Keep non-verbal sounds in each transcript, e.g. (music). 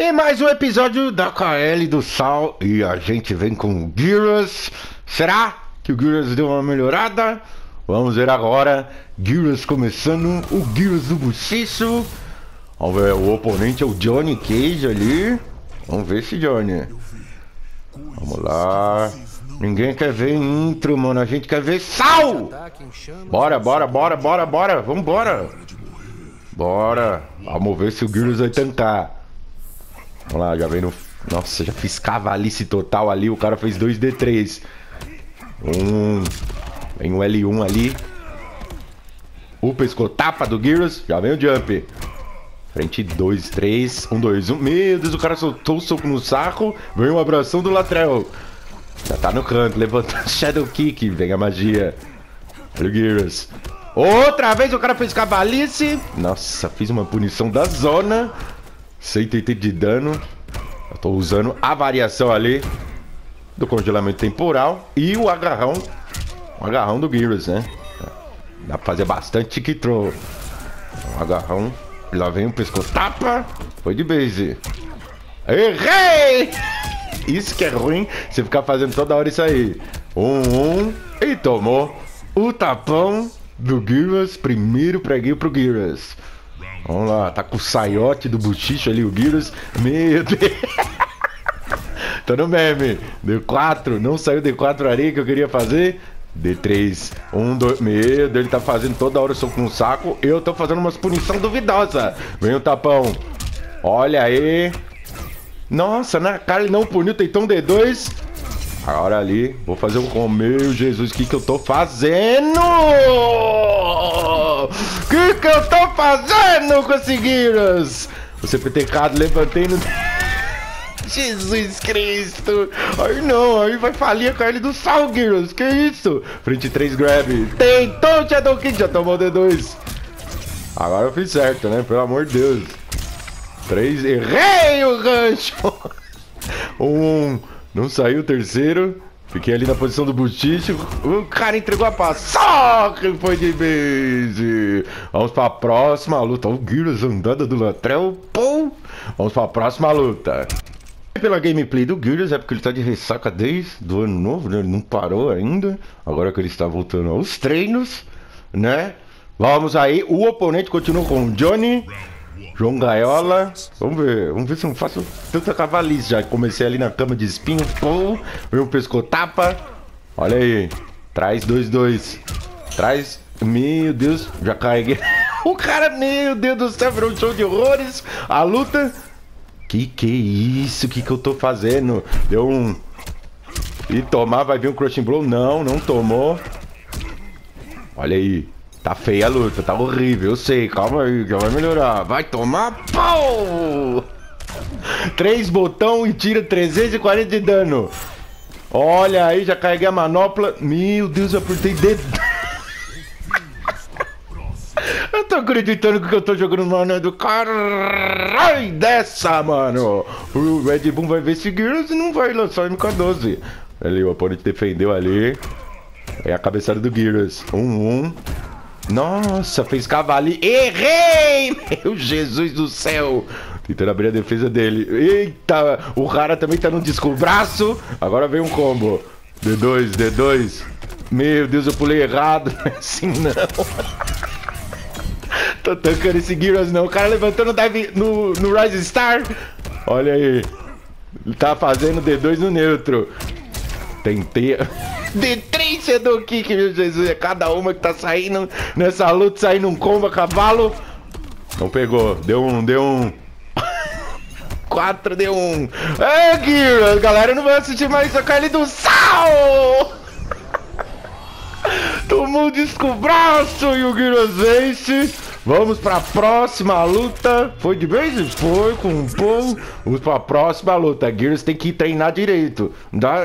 E mais um episódio da KL do Sal e a gente vem com o Gears. Será que o Gears deu uma melhorada? Vamos ver agora. Gears começando, o Gears do Buchicho. Vamos ver, o oponente é o Johnny Cage ali. Vamos ver esse Johnny. Vamos lá. Ninguém quer ver intro, mano. A gente quer ver sal! Bora, bora, bora, bora, bora. Vambora. Bora. Vamos ver se o Gears vai tentar. Vamos lá, já vem no... Nossa, já fiz cavalice total ali. O cara fez 2D3. Um... Vem o L1 ali. O pescotapa do Gears. Já vem o jump. Frente 2, 3, 1, 2, 1. Meu Deus, o cara soltou o soco no saco. Vem uma abração do Latrell. Já tá no canto, levantando (laughs) Shadow Kick. Vem a magia. Olha o Gears. Outra vez o cara fez cavalice. Nossa, fiz uma punição da zona. 180 de dano. Eu tô usando a variação ali do congelamento temporal e o agarrão. O agarrão do Gears, né? Dá pra fazer bastante kick throw. O agarrão. Lá vem o pescoço. Tapa! Foi de base. Errei! Isso que é ruim, você ficar fazendo toda hora isso aí. Um, um. E tomou o tapão do Gears. Primeiro preguinho pro Gears. Vamos lá, tá com o saiote do buchicho ali, o Gears. Meu Deus. (laughs) Tô no meme. D4, não saiu D4 ali que eu queria fazer. D3, 1, 2, meu Deus, ele tá fazendo toda hora o soco no saco. Eu tô fazendo umas punição duvidosa. Vem o tapão. Olha aí. Nossa, na cara ele não puniu, tentou um D2. Agora ali, vou fazer um com. Meu Jesus, o que que eu tô fazendo? O que que eu tô fazendo com esse Gears? O CPTK levantei no. (laughs) Jesus Cristo! Ai não, aí vai falir a carne do Sal Gears, que isso? Frente 3 grab. Tentou Shadow King, já tomou D2. Agora eu fiz certo, né? Pelo amor de Deus. 3, errei o gancho! (laughs) um, não saiu o terceiro. Fiquei ali na posição do Buchicho. O cara entregou a paçoca foi de base. Vamos pra próxima luta. O Gears andando do Latrell. Pum! Vamos pra próxima luta. Pela gameplay do Gears é porque ele tá de ressaca desde o ano novo, né? Ele não parou ainda. Agora que ele está voltando aos treinos, né? Vamos aí. O oponente continua com o Johnny. João Gaiola. Vamos ver. Vamos ver se eu não faço tanta cavalice já. Comecei ali na cama de espinho. Pum. Um pescotapa. Olha aí. Traz 2-2. Traz. Meu Deus. Já carreguei. (laughs) o cara, meu Deus do céu, virou um show de horrores. A luta. Que que é isso? Que que eu tô fazendo? Deu um. E tomar, vai vir um crushing blow? Não, não tomou. Olha aí. Tá feia a luta, tá horrível, eu sei. Calma aí, já vai melhorar. Vai tomar pau! Três botão e tira 340 de dano. Olha aí, já carreguei a manopla. Meu Deus, eu apertei dedo. (laughs) eu tô acreditando que eu tô jogando no do caralho dessa, mano. O Red Bull vai ver seguir e não vai lançar o MK12. Ali, o oponente defendeu ali. É a cabeçada do Gears. 1-1. Um, um. Nossa, fez cavalo. Errei! (laughs) Meu Jesus do céu! Tentando abrir a defesa dele. Eita! O cara também tá no disco braço. Agora vem um combo. D2, D2. Meu Deus, eu pulei errado. (laughs) Assim não. Tô tancando esse Gears não. O cara levantando dive no, no Rise Star. Olha aí. Ele tá fazendo D2 no neutro. Tentei. (laughs) D3 Shadow Kick, meu Jesus. É cada uma que tá saindo nessa luta, saindo um combo a cavalo. Não pegou. Deu um, deu um. (laughs) 4 deu um. É, Gears, galera não vai assistir mais a carne do sal! (laughs) Tomou um disco braço e o Gears vence. Vamos para a próxima luta. Foi de vez? Foi com um pulo. Vamos para a próxima luta. Gears tem que treinar direito.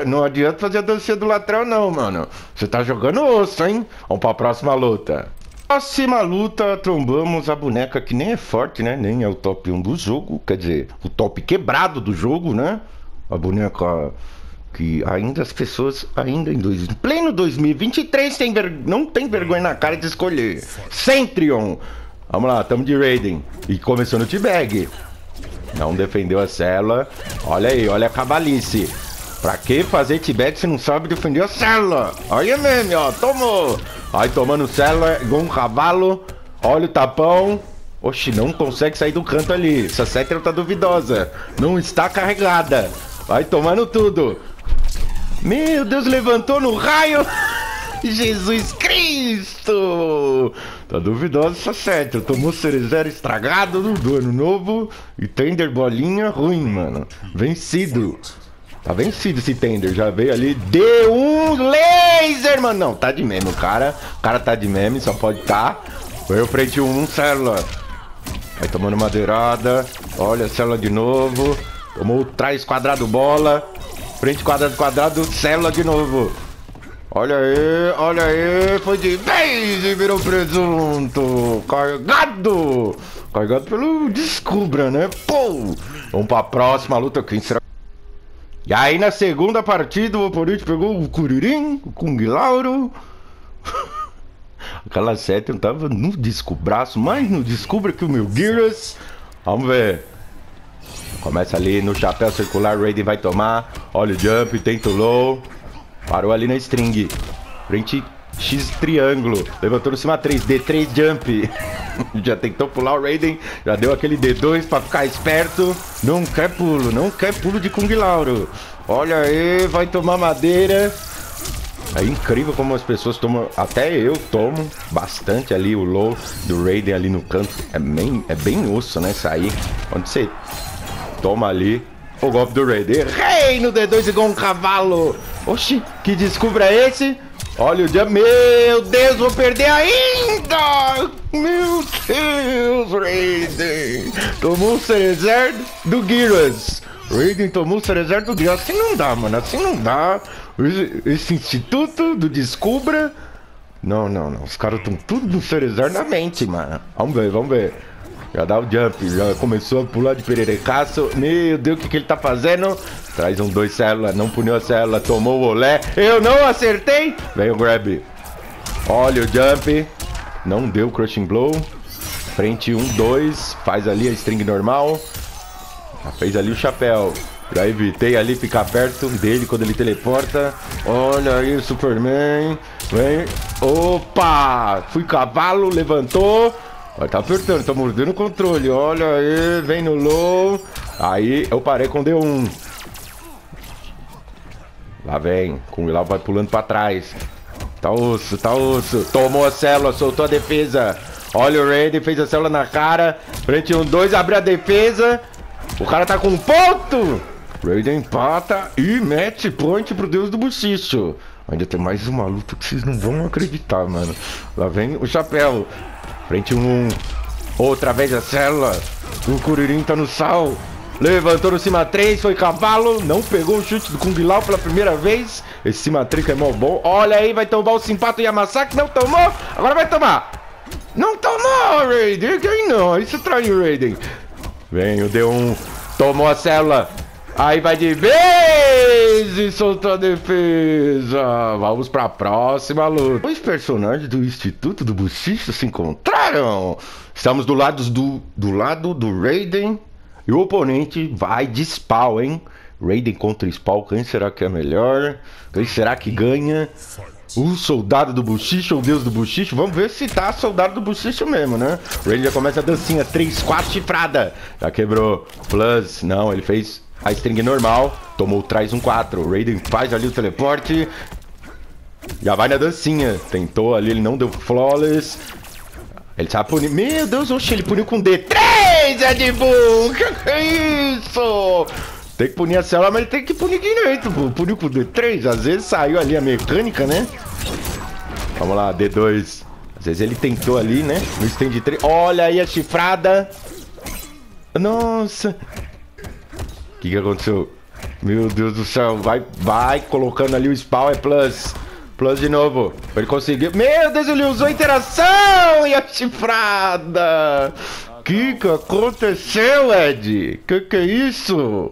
Não, adianta fazer a dança do lateral, não, mano. Você tá jogando osso, hein? Vamos para a próxima luta. Próxima luta, trombamos a boneca que nem é forte, né? Nem é o top 1 do jogo. Quer dizer, o top quebrado do jogo, né? A boneca que ainda as pessoas, ainda em dois, pleno 2023, tem ver, não tem vergonha na cara de escolher. Centrion. Vamos lá, tamo de raiding. E começou no T-Bag. Não defendeu a célula. Olha aí, olha a cabalice. Pra que fazer tibete se não sabe defender a célula? Olha mesmo, ó, tomou. Aí tomando célula igual um cavalo. Olha o tapão. Oxi, não consegue sair do canto ali. Essa Cetera tá duvidosa. Não está carregada. Vai tomando tudo. Meu Deus, levantou no raio. (laughs) Jesus Cristo! Tá duvidosa essa Cetera. Tomou Cerezero estragado do ano novo e Tender bolinha ruim, mano. Vencido. Tá vencido esse tender, já veio ali. Deu um laser, mano. Não, tá de meme o cara. O cara tá de meme, só pode tá. Veio frente um, célula. Vai tomando madeirada. Olha célula de novo. Tomou trás quadrado bola. Frente quadrado quadrado, célula de novo. Olha aí, olha aí. Foi de vez e virou presunto. Carregado. Carregado pelo Descubra, né? Pô. Vamos pra próxima luta. Quem será? E aí na segunda partida o oponente pegou o Curirim, o Kung Lauro. (laughs) Aquela não tava no disco braço, mas no descubra que o meu Gears. Vamos ver. Começa ali no chapéu circular, Raiden vai tomar. Olha o jump, tenta o low. Parou ali na string. Frente X triângulo. Levantou no cima 3, D3 jump. (laughs) já tentou pular o Raiden, já deu aquele D2 pra ficar esperto. Não quer pulo, não quer pulo de Kung Lauro. Olha aí, vai tomar madeira. É incrível como as pessoas tomam, até eu tomo bastante ali o low do Raiden ali no canto. É bem, é bem osso, né? Sair. Onde você toma ali o golpe do Raiden. Rei no D2 igual um cavalo. Oxi, que descubra esse? Olha o dia. Meu Deus, vou perder ainda! Meu Deus, Raiden! Tomou o Cerezer do Gears. Raiden tomou o Cerezer do Gears. Assim não dá, mano. Assim não dá. Esse, instituto do Descubra. Não, não, não. Os caras estão tudo no Cerezer na mente, mano. Vamos ver, vamos ver. Já dá o jump, já começou a pular de pererecaço. Meu Deus, o que, que ele tá fazendo? Traz um dois célula, não puniu a célula, tomou o olé. Eu não acertei! Vem o grab. Olha o jump. Não deu crushing blow. Frente um, dois. Faz ali a string normal. Já fez ali o chapéu. Já evitei ali ficar perto dele quando ele teleporta. Olha aí, Superman. Vem. Opa! Fui cavalo, levantou. Vai tá apertando, tá mordendo o controle. Olha aí, vem no low. Aí eu parei com D1. Lá vem. Com o Ilau vai pulando pra trás. Tá osso, tá osso. Tomou a célula, soltou a defesa. Olha o Raiden, fez a célula na cara. Frente 1, 2, abre a defesa. O cara tá com um ponto. Raiden empata e mete point pro deus do buchicho. Ainda tem mais uma luta que vocês não vão acreditar, mano. Lá vem o chapéu. Frente 1, um, outra vez a célula. O Curirim tá no sal. Levantou no cima 3, foi cavalo. Não pegou o chute do Kung Lao pela primeira vez. Esse cima 3 é mó bom. Olha aí, vai tomar o Simpato Yamasaki. Não tomou. Agora vai tomar. Não tomou, Raiden. Quem não? Isso traiu Raiden. Vem o D1. Tomou a célula. Aí vai de vez e soltou a defesa. Vamos pra próxima luta. Os personagens do Instituto do Buchicho se encontraram. Estamos do lado do, do lado do Raiden. E o oponente vai de Spawn, hein? Raiden contra Spawn. Quem será que é melhor? Quem será que ganha? O soldado do buchicho, o deus do buchicho. Vamos ver se tá soldado do buchicho mesmo, né? Raiden já começa a dancinha. 3, 4 chifrada. Já quebrou. Plus. Não, ele fez a string normal, tomou traz um 4. Raiden faz ali o teleporte. Já vai na dancinha. Tentou ali, ele não deu flawless. Ele sabe punir. Meu Deus, oxe, ele puniu com D3, Ed Boon! Que é isso? Tem que punir a célula, mas ele tem que punir direito. Puniu com D3, às vezes saiu ali a mecânica, né? Vamos lá, D2. Às vezes ele tentou ali, né? No stand 3. Olha aí a chifrada. Nossa que, que aconteceu? Meu Deus do céu, vai, vai colocando ali o spawn, é plus. Plus de novo. Ele conseguiu. Meu Deus, ele usou interação e a chifrada. Que que aconteceu, Ed? Que que é isso?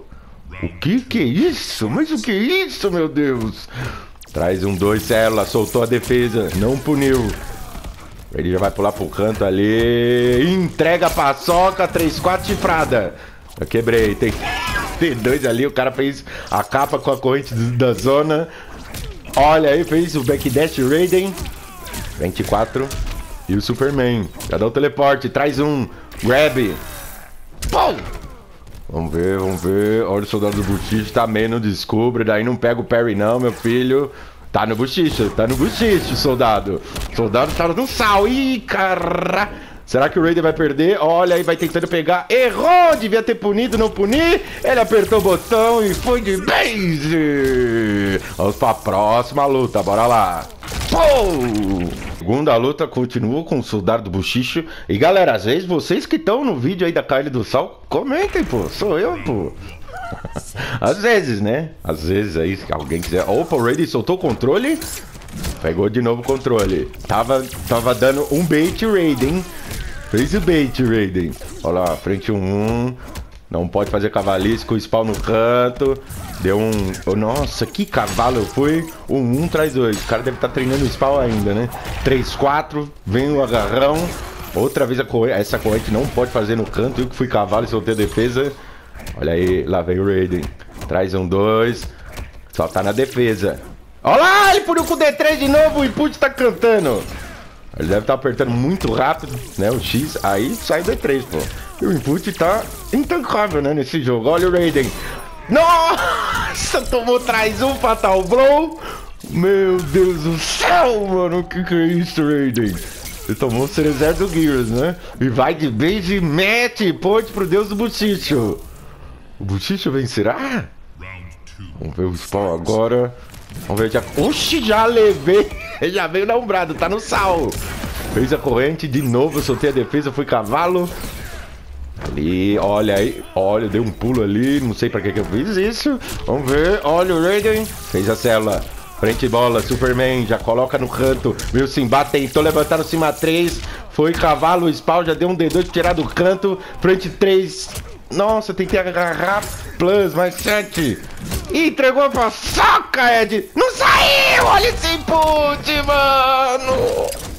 O que que é isso? Mas o que é isso, meu Deus? Traz um dois célula, soltou a defesa, não puniu. Ele já vai pular pro canto ali. Entrega a paçoca, 3, 4 chifrada. Eu quebrei. Tem, tem dois ali. O cara fez a capa com a corrente da zona. Olha aí, fez o backdash Raiden. 24. E o Superman. Já dá o teleporte. Traz um. Grab. Pum! Vamos ver, vamos ver. Olha o soldado do Buchicho. Também não descobre. Daí não pega o Perry, não, meu filho. Tá no Buchicho, tá no Buchicho, soldado. Soldado tá no sal. Ih, cara. Será que o Raiden vai perder? Olha aí, vai tentando pegar. Errou! Devia ter punido, não punir. Ele apertou o botão e foi de base. Vamos pra próxima luta, bora lá. Pô! Segunda luta continua com o soldado do Buchicho. E galera, às vezes vocês que estão no vídeo aí da Kylie do Sal, comentem, pô. Sou eu, pô. (laughs) às vezes, né? Às vezes aí, se alguém quiser. Opa, o Raiden soltou o controle. Pegou de novo o controle. Tava, tava dando um bait Raiden. Fez o bait Raiden. Olha lá, frente 1 um, Não pode fazer cavalice com o spawn no canto. Deu um... Oh, nossa, que cavalo eu fui. Um 1 um, traz dois. O cara deve estar tá treinando o spawn ainda, né? 3, 4. Vem o agarrão. Outra vez a corrente. Essa corrente não pode fazer no canto. Eu que fui cavalo e soltei a defesa. Olha aí, lá vem o Raiden. Traz um 2. Só tá na defesa. Olha lá, ele puniu com o D3 de novo. O input tá cantando. Ele deve estar tá apertando muito rápido, né? O X. Aí sai o D3, pô. O input tá intancável, né? Nesse jogo. Olha o Raiden. Nossa, tomou traz um Fatal Blow. Meu Deus do céu, mano. Que, que é isso, Raiden? Ele tomou o Cerezer do Gears, né? E vai de base e mete ponte pro Deus do Buchicho. O Buchicho vencerá? Vamos ver o spawn agora. Vamos ver, já... Oxi, já levei. (laughs) já veio na umbrada, tá no sal. Fez a corrente de novo, soltei a defesa, fui cavalo. Ali, olha aí, olha, dei um pulo ali, não sei pra que, que eu fiz isso. Vamos ver, olha o Raiden, fez a célula. Frente bola, Superman, já coloca no canto. Meu Simba tentou levantar no cima 3. Foi cavalo, spawn já deu um D2 pra tirar do canto. Frente 3. Nossa, tentei agarrar. Plus, mais 7. E entregou pra saca, Ed. Não saiu! Olha esse input, mano!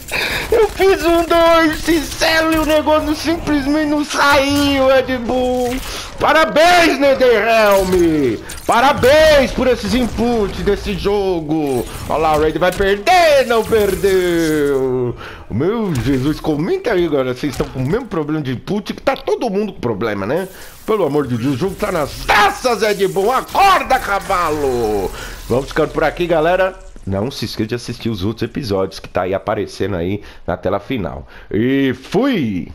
Eu fiz um dois sincero e o negócio simplesmente não saiu, Ed Bull. Parabéns, Netherrealm! Parabéns por esses inputs desse jogo! Olha lá, o Raid vai perder, não perdeu! Meu Jesus, comenta aí, galera. Vocês estão com o mesmo problema de input que tá todo mundo com problema, né? Pelo amor de Deus, o jogo tá nas taças, Ed Boon! Acorda, cavalo! Vamos ficando por aqui, galera. Não se esqueça de assistir os outros episódios que tá aí aparecendo aí na tela final. E fui!